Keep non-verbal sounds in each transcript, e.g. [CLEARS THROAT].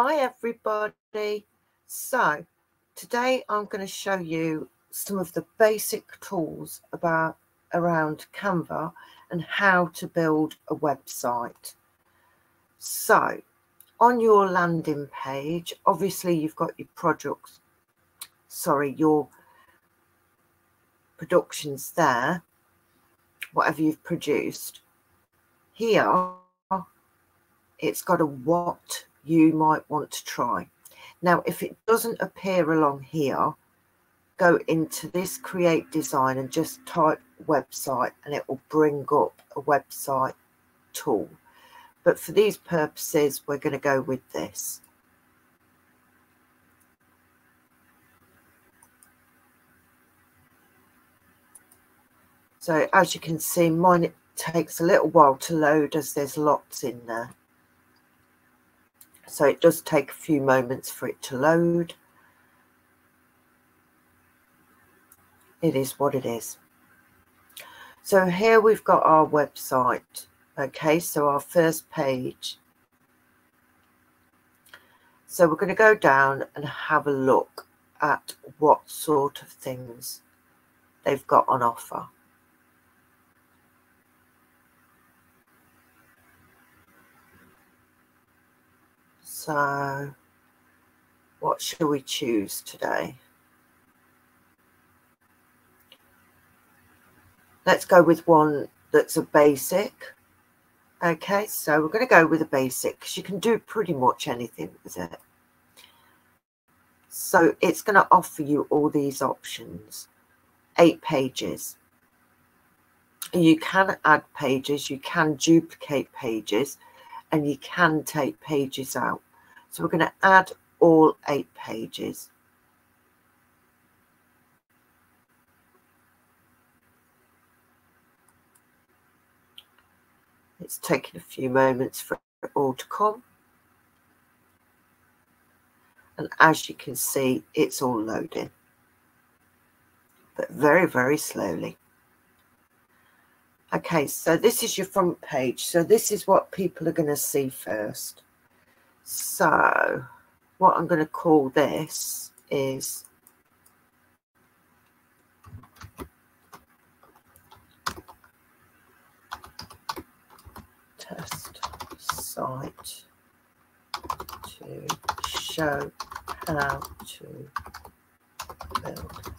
Hi everybody. So today I'm going to show you some of the basic tools about around Canva and how to build a website. So on your landing page, obviously you've got your products, sorry, your productions there, whatever you've produced. Here, it's got a what you might want to try. Now, if it doesn't appear along here, go into this create design and just type website and it will bring up a website tool. But for these purposes, we're going to go with this. So as you can see, mine it takes a little while to load as there's lots in there. So it does take a few moments for it to load. It is what it is. So here we've got our website. Okay, so our first page. So we're going to go down and have a look at what sort of things they've got on offer. So what shall we choose today? Let's go with one that's a basic. Okay, so we're going to go with a basic because you can do pretty much anything with it. So it's going to offer you all these options. Eight pages. You can add pages, you can duplicate pages, and you can take pages out. So we're going to add all eight pages. It's taking a few moments for it all to come. And as you can see, it's all loading. But very, very slowly. Okay, so this is your front page. So this is what people are going to see first. So what I'm going to call this is test site to show how to build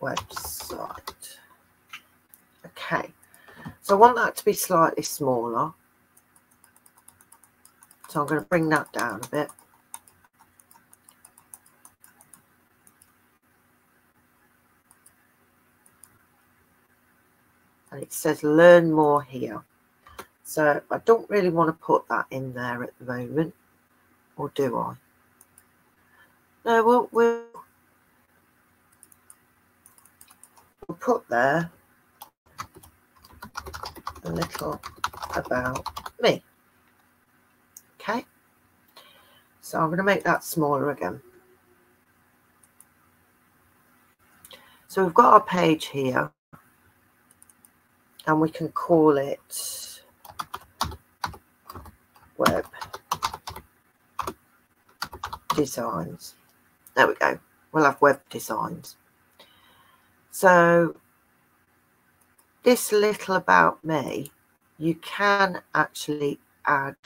a website. Okay. So I want that to be slightly smaller. So I'm going to bring that down a bit. And it says learn more here. So I don't really want to put that in there at the moment. Or do I? No, we'll, we'll, we'll put there a little about me. Okay, so I'm going to make that smaller again. So we've got our page here and we can call it web designs. There we go. We'll have web designs. So this little about me, you can actually add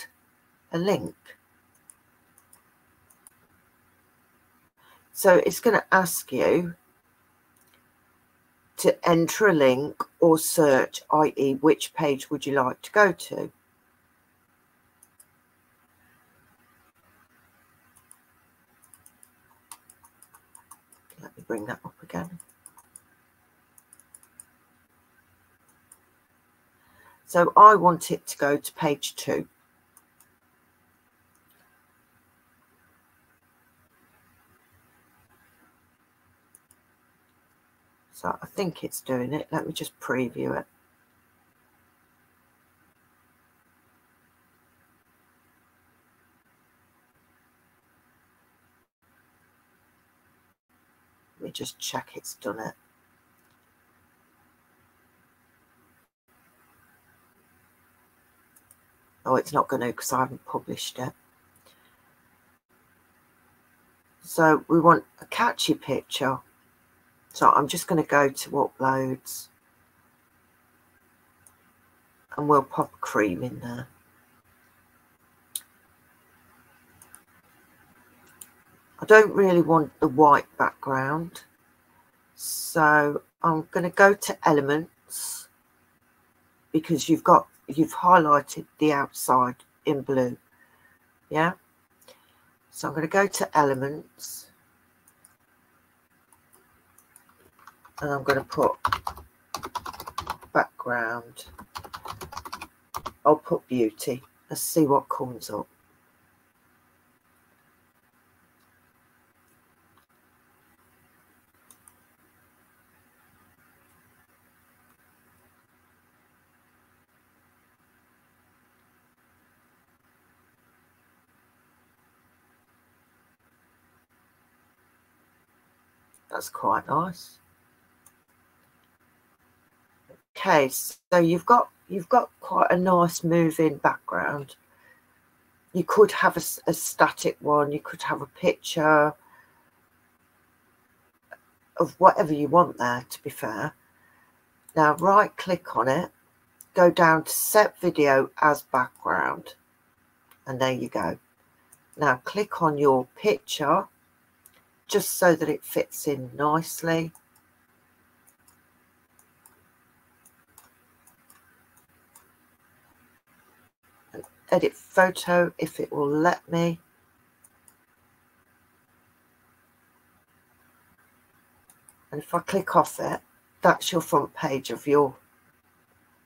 a link. So it's going to ask you to enter a link or search, i.e. which page would you like to go to. Let me bring that up again. So I want it to go to page two. So I think it's doing it. Let me just preview it. Let me just check it's done it. Oh, it's not going to because I haven't published it. So we want a catchy picture. So I'm just going to go to uploads and we'll pop cream in there. I don't really want the white background. So I'm going to go to elements because you've got, you've highlighted the outside in blue. Yeah. So I'm going to go to elements and I'm going to put background. I'll put beauty. Let's see what comes up. That's quite nice. Okay, so you've got you've got quite a nice moving background. You could have a, a static one. You could have a picture of whatever you want there, to be fair. Now, right click on it, go down to set video as background, and there you go. Now, click on your picture just so that it fits in nicely. edit photo if it will let me. And if I click off it, that's your front page of your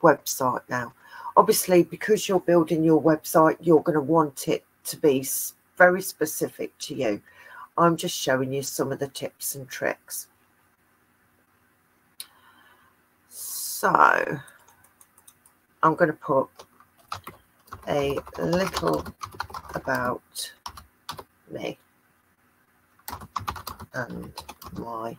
website now. Obviously, because you're building your website, you're going to want it to be very specific to you. I'm just showing you some of the tips and tricks. So I'm going to put a little about me and my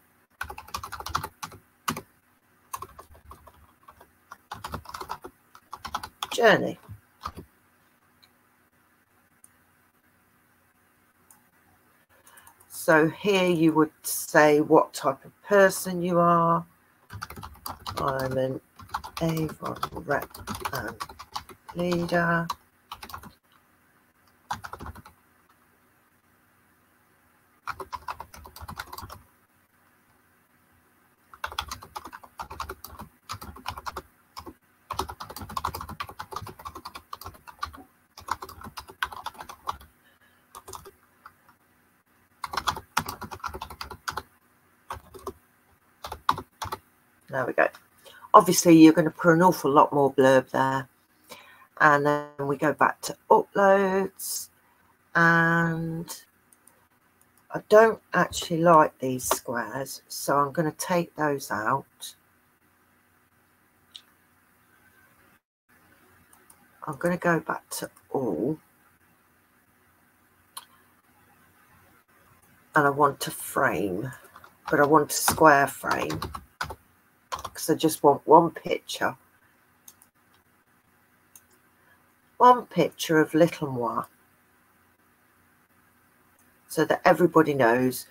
journey. So here you would say what type of person you are. I'm an Avon rep and leader. There we go. Obviously, you're going to put an awful lot more blurb there. And then we go back to uploads. And I don't actually like these squares, so I'm going to take those out. I'm going to go back to all. And I want a frame, but I want a square frame because I just want one picture. One picture of Little Moi so that everybody knows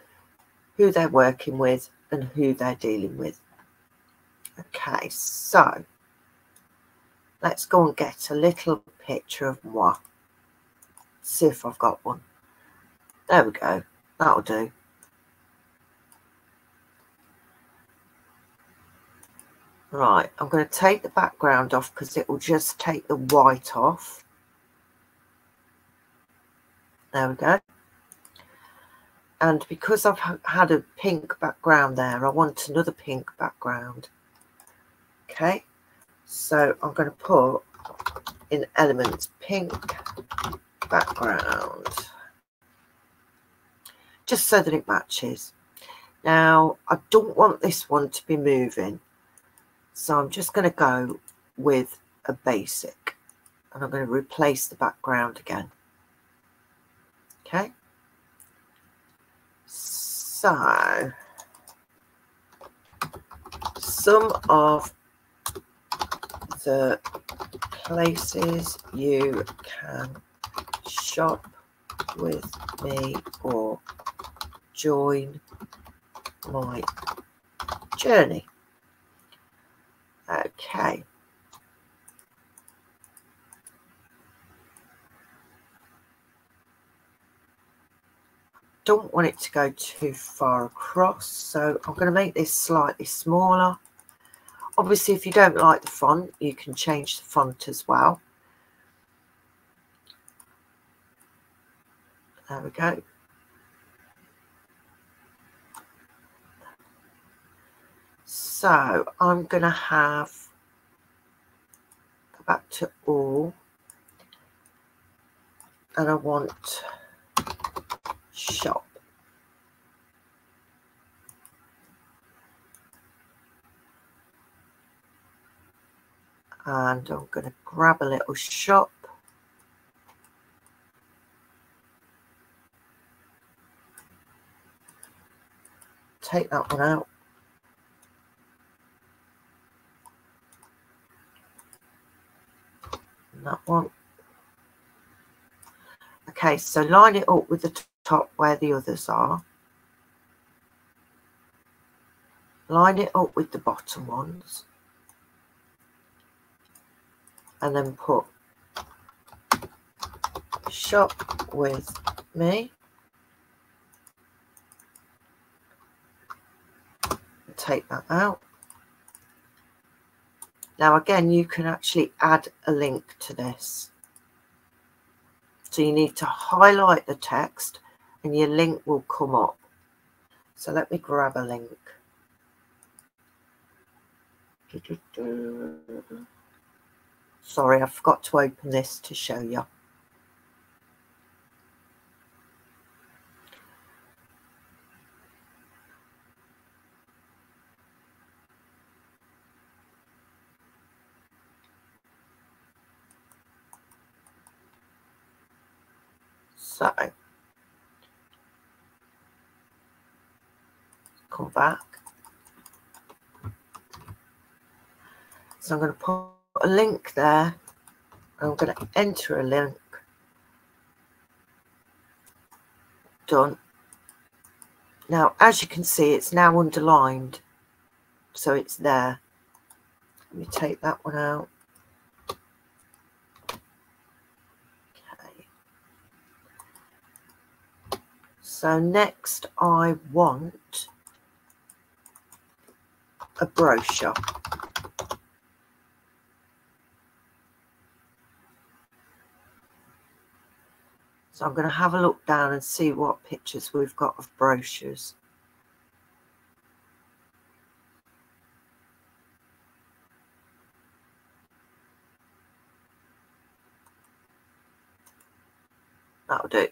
who they're working with and who they're dealing with. Okay, so let's go and get a little picture of moi. See if I've got one. There we go. That'll do. Right, I'm going to take the background off because it will just take the white off. There we go. And because I've had a pink background there, I want another pink background. Okay, so I'm going to put in elements pink background just so that it matches. Now, I don't want this one to be moving. So I'm just going to go with a basic and I'm going to replace the background again. Okay. So some of the places you can shop with me or join my journey. Okay. Don't want it to go too far across, so I'm going to make this slightly smaller. Obviously, if you don't like the font, you can change the font as well. There we go. So I'm going to have, go back to all, and I want shop. And I'm going to grab a little shop. Take that one out. That one. Okay, so line it up with the top where the others are. Line it up with the bottom ones. And then put shop with me. Take that out. Now again, you can actually add a link to this. So you need to highlight the text and your link will come up. So let me grab a link. Sorry, I forgot to open this to show you. So come back. So I'm going to put a link there. I'm going to enter a link. Done. Now, as you can see, it's now underlined. So it's there. Let me take that one out. So next I want a brochure. So I'm going to have a look down and see what pictures we've got of brochures. That'll do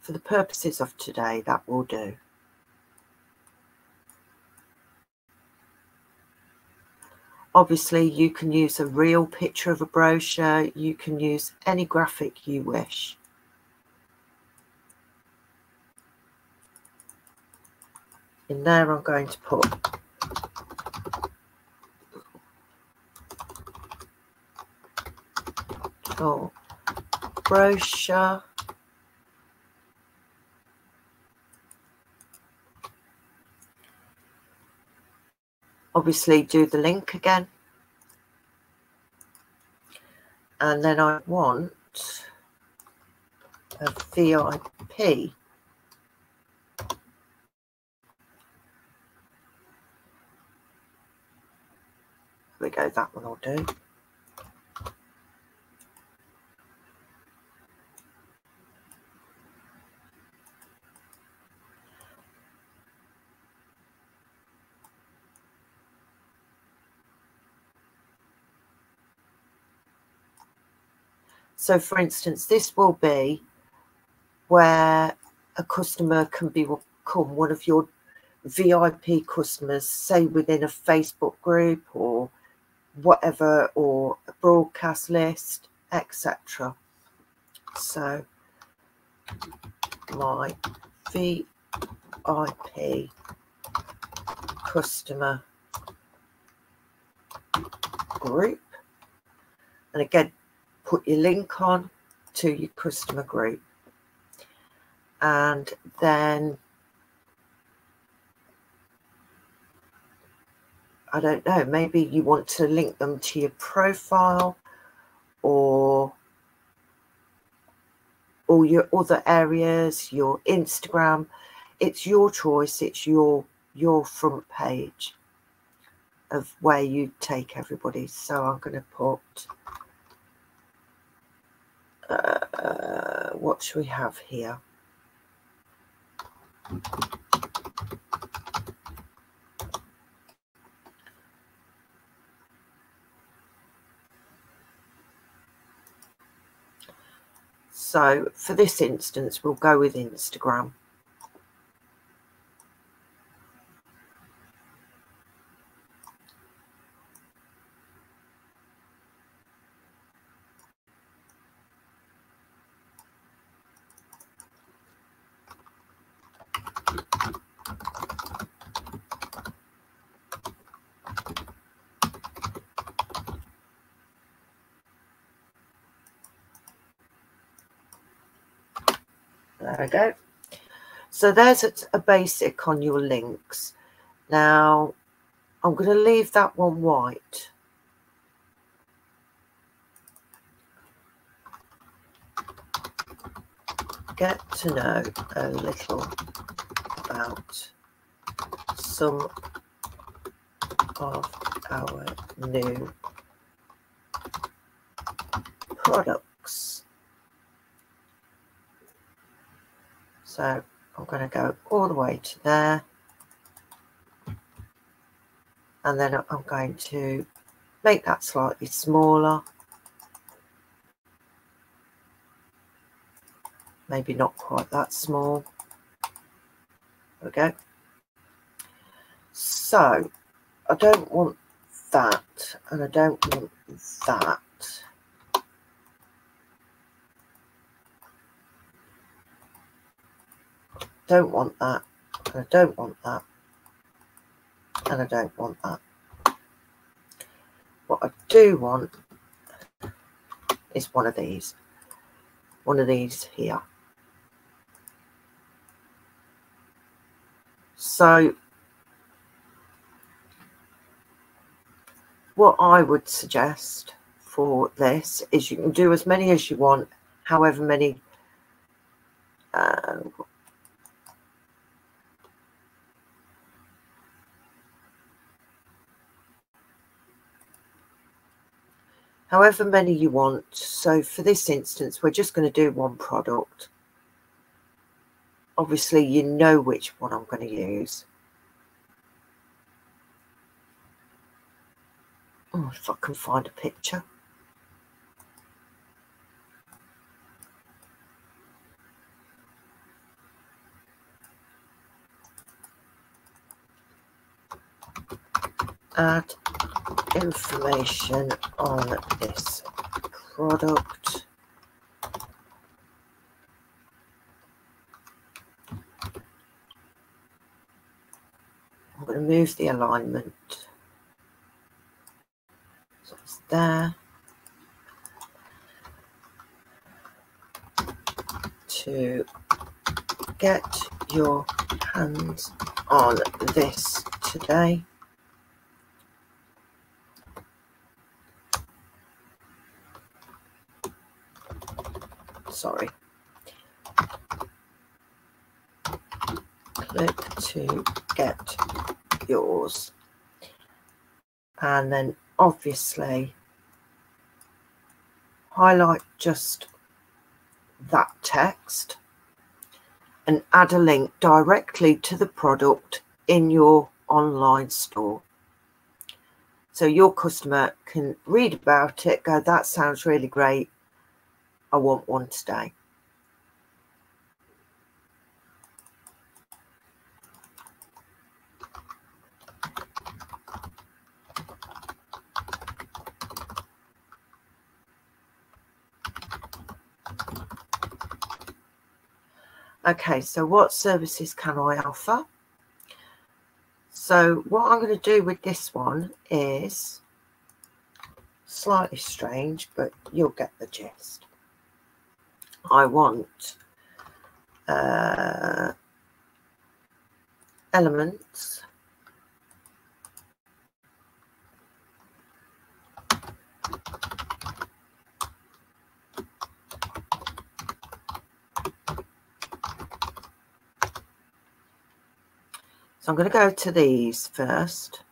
for the purposes of today, that will do. Obviously, you can use a real picture of a brochure. You can use any graphic you wish. In there, I'm going to put oh, brochure obviously do the link again. And then I want a VIP. Go, that one will do. So, for instance, this will be where a customer can become one of your VIP customers, say within a Facebook group or whatever, or a broadcast list, etc. So, my VIP customer group And again, put your link on to your customer group. And then I don't know, maybe you want to link them to your profile or all your other areas, your Instagram. It's your choice, it's your your front page of where you take everybody. So I'm going to put uh, what should we have here? So for this instance, we'll go with Instagram. There we go. So there's a basic on your links. Now, I'm going to leave that one white. Get to know a little about some of our new products. So I'm going to go all the way to there. And then I'm going to make that slightly smaller. Maybe not quite that small. There we go. So I don't want that and I don't want that. Don't want that, and I don't want that, and I don't want that. What I do want is one of these, one of these here. So what I would suggest for this is you can do as many as you want, however many uh, however many you want. So for this instance, we're just going to do one product. Obviously, you know which one I'm going to use. Oh, if I can find a picture. Add information on this product. I'm going to move the alignment. So it's there. To get your hands on this today. Sorry. Click to get yours. And then obviously highlight just that text and add a link directly to the product in your online store. So your customer can read about it, go, that sounds really great. I want one today. Okay, so what services can I offer? So what I'm going to do with this one is slightly strange, but you'll get the gist. I want uh, elements So I'm going to go to these first.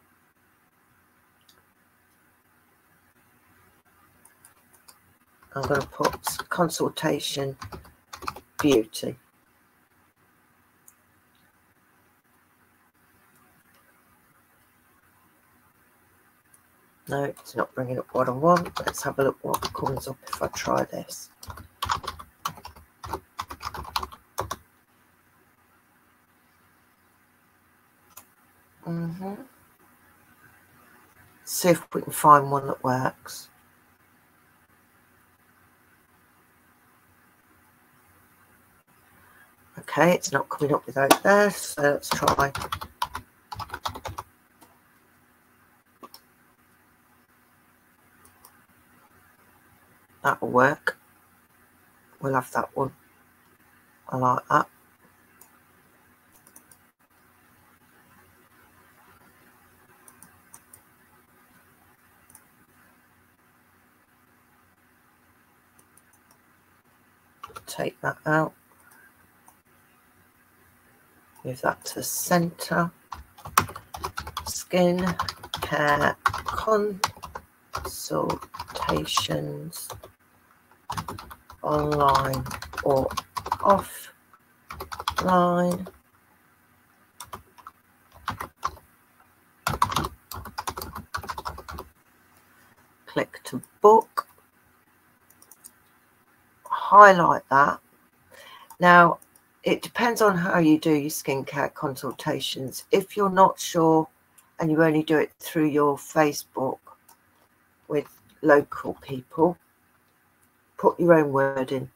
I'm going to put consultation beauty. No, it's not bringing up what I want. Let's have a look what comes up if I try this. Mm -hmm. See if we can find one that works. Okay, it's not coming up without this, so let's try. That'll work. We'll have that one. I like that. take that out move that to center. Skin care consultations. Online or offline. Click to book. Highlight that. Now, it depends on how you do your skincare consultations. If you're not sure and you only do it through your Facebook with local people, put your own word in,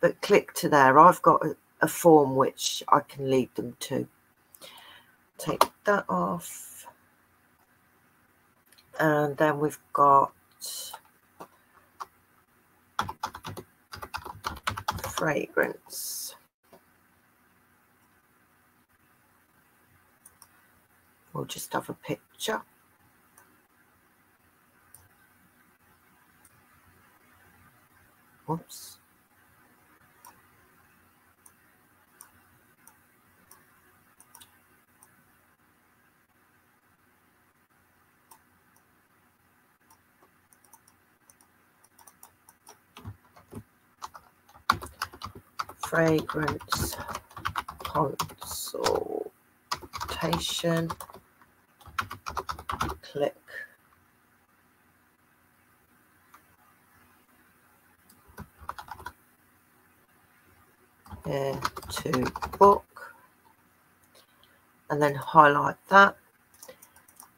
but click to there. I've got a, a form which I can lead them to. Take that off. And then we've got fragrance. We'll just have a picture. Whoops. fragrance consultation. Click. To book and then highlight that.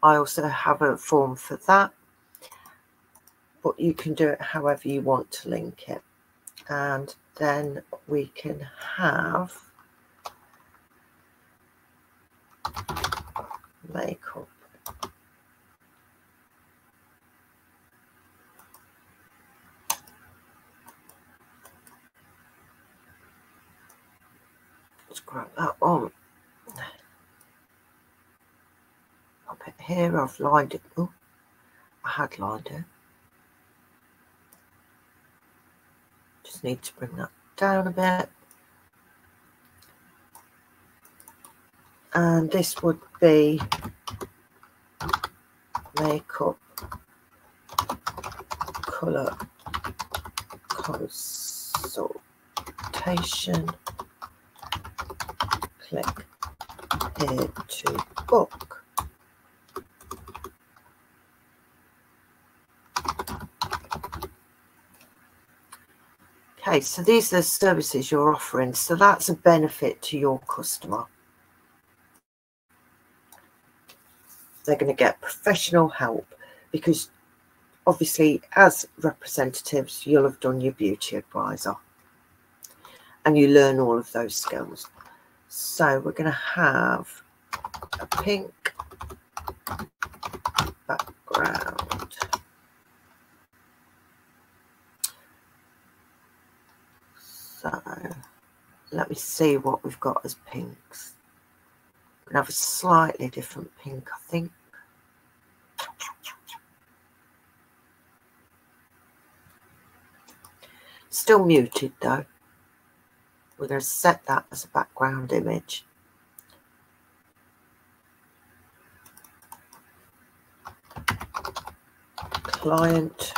I also have a form for that, but you can do it however you want to link it. And then we can have makeup. Let's grab that on. Up it here, I've lined it. Oh, I had lined it. Just need to bring that down a bit. And this would be makeup colour consultation. Click here to book. Okay, so these are the services you're offering. So that's a benefit to your customer. They're going to get professional help because obviously as representatives, you'll have done your beauty advisor and you learn all of those skills. So we're going to have a pink background. So let me see what we've got as pinks. We have a slightly different pink, I think. Still muted though. We're going to set that as a background image. Client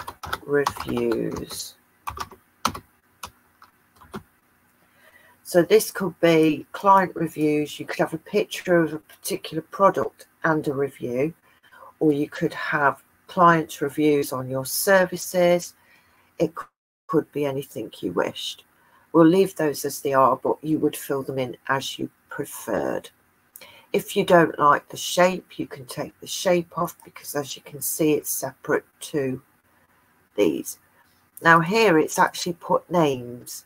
reviews. So this could be client reviews. You could have a picture of a particular product and a review, or you could have client reviews on your services. It could be anything you wished. We'll leave those as they are, but you would fill them in as you preferred. If you don't like the shape, you can take the shape off because as you can see, it's separate to these. Now here it's actually put names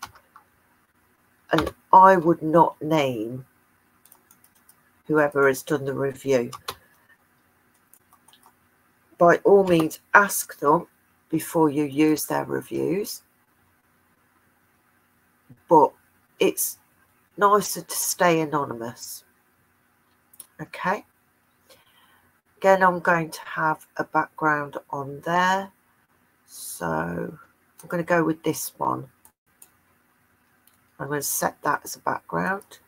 I would not name whoever has done the review. By all means, ask them before you use their reviews but it's nicer to stay anonymous. Okay. Again, I'm going to have a background on there. So I'm going to go with this one. I'm going to set that as a background.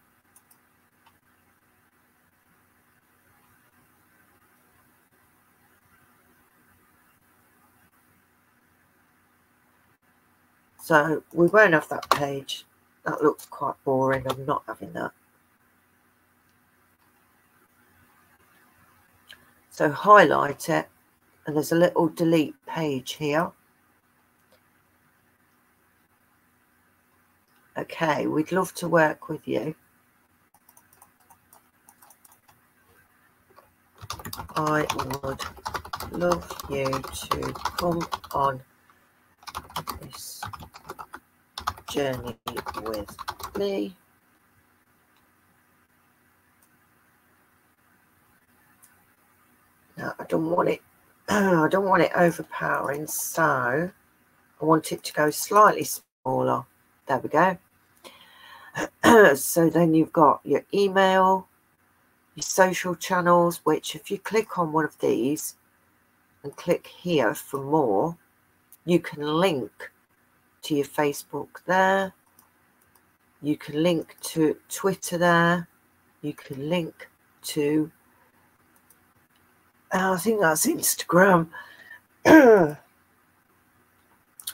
So we won't have that page that looks quite boring. I'm not having that. So highlight it and there's a little delete page here. Okay, we'd love to work with you. I would love you to come on this journey with me. Now I don't want it [CLEARS THROAT] I don't want it overpowering so I want it to go slightly smaller there we go [CLEARS THROAT] so then you've got your email your social channels which if you click on one of these and click here for more you can link to your Facebook there. You can link to Twitter there. You can link to, uh, I think that's Instagram. [CLEARS THROAT] and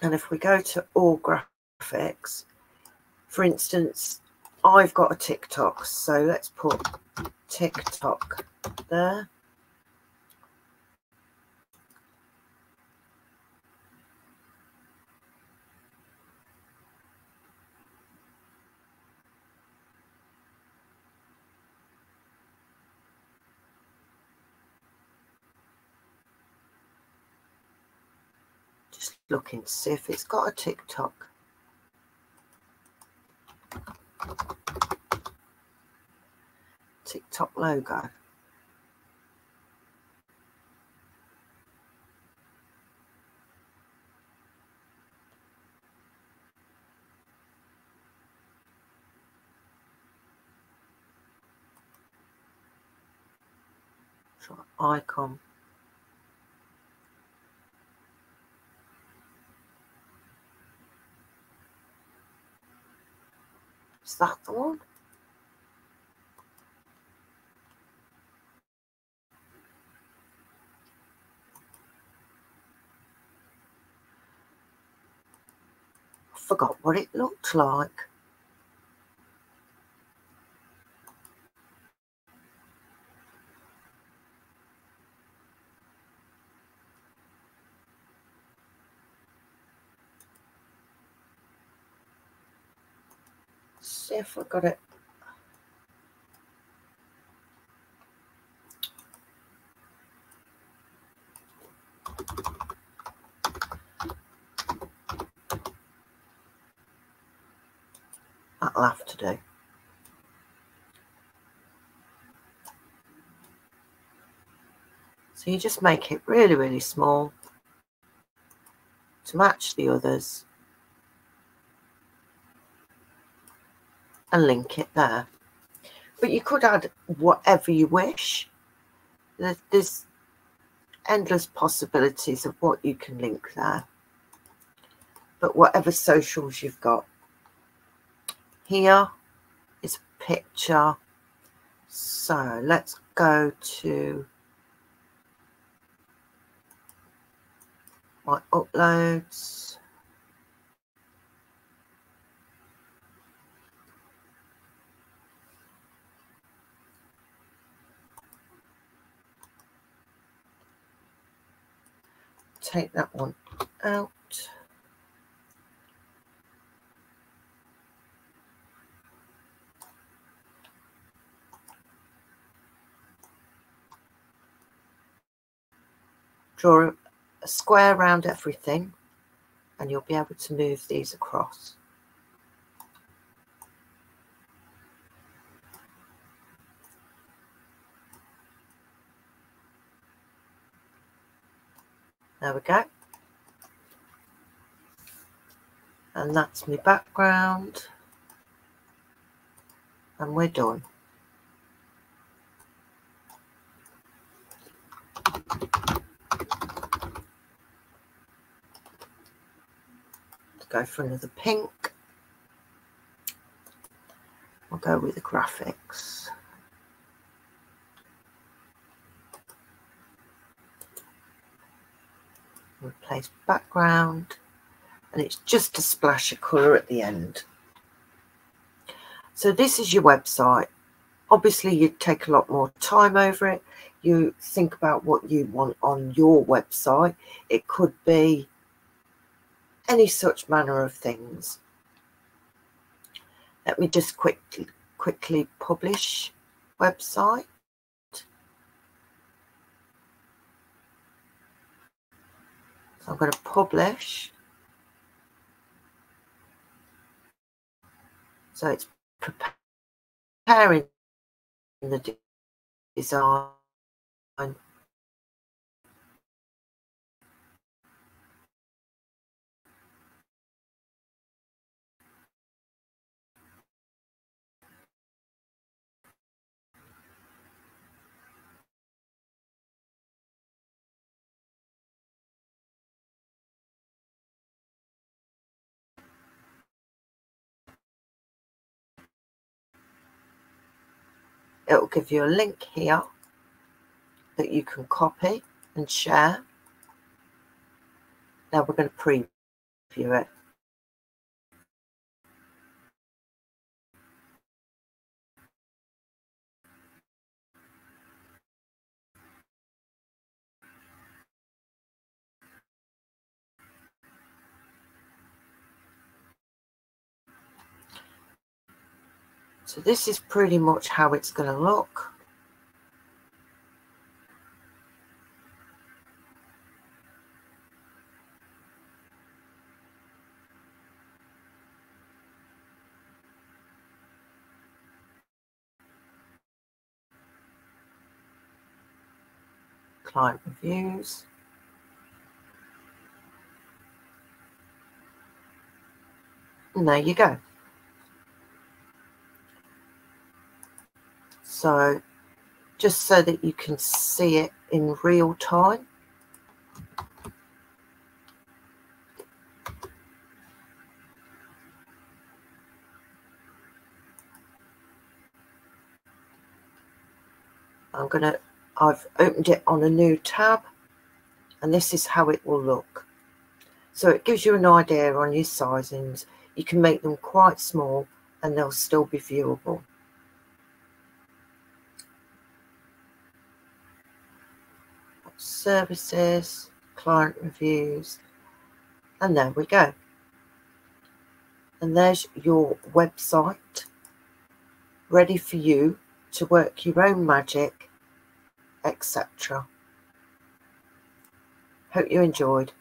if we go to all graphics, for instance, I've got a TikTok. So let's put TikTok there. Just looking to see if it's got a TikTok. TikTok logo. icon Is that the one? I forgot what it looked like. See if I got it. That'll have to do. So you just make it really, really small to match the others. And link it there. But you could add whatever you wish. There's endless possibilities of what you can link there. But whatever socials you've got. Here is a picture. So let's go to my uploads. Take that one out. Draw a square around everything and you'll be able to move these across. There we go. And that's my background. And we're done. Go for another pink. I'll go with the graphics. Replace background and it's just a splash of colour at the end. So this is your website. Obviously you take a lot more time over it. You think about what you want on your website. It could be any such manner of things. Let me just quickly quickly publish website. I'm going to publish. So it's preparing the design it will give you a link here that you can copy and share. Now we're going to preview it. So this is pretty much how it's going to look. Client reviews. And there you go. So just so that you can see it in real time. I'm going to, I've opened it on a new tab and this is how it will look. So it gives you an idea on your sizings. You can make them quite small and they'll still be viewable. Services, client reviews, and there we go. And there's your website ready for you to work your own magic, etc. Hope you enjoyed.